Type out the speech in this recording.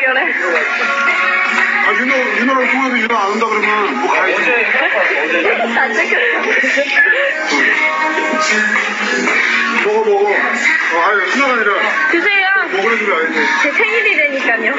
그래. 아, 윤호, 윤호랑 통화해도 윤호 안 온다 그러면 뭐 가야지. 안 찍혔어. 먹어, 먹어. 어, 아니, 순간 아니라 드세요. 먹으라 그래, 아니. 제 생일이라니까요.